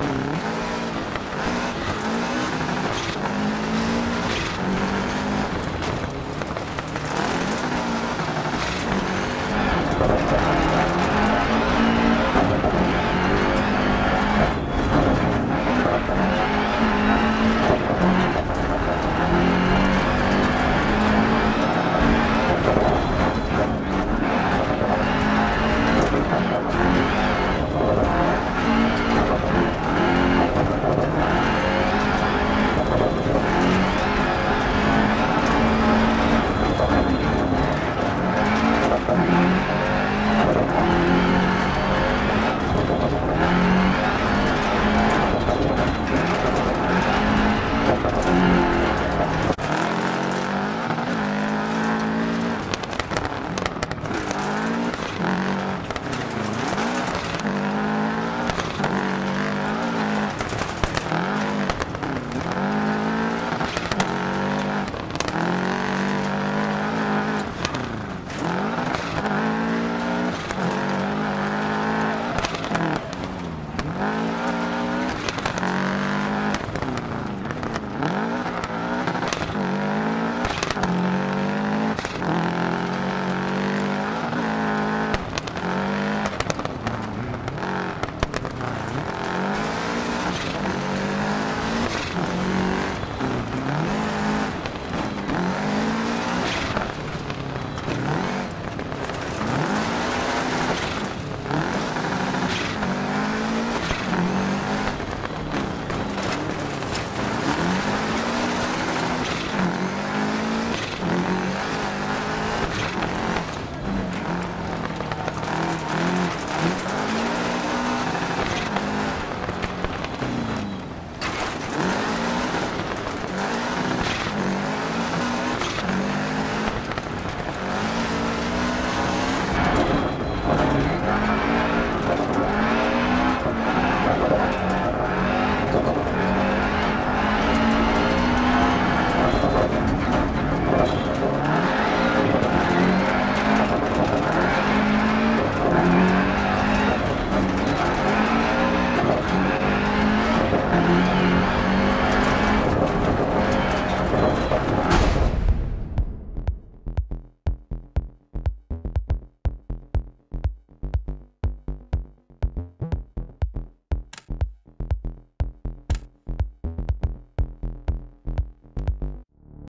mm mm-hmm. you.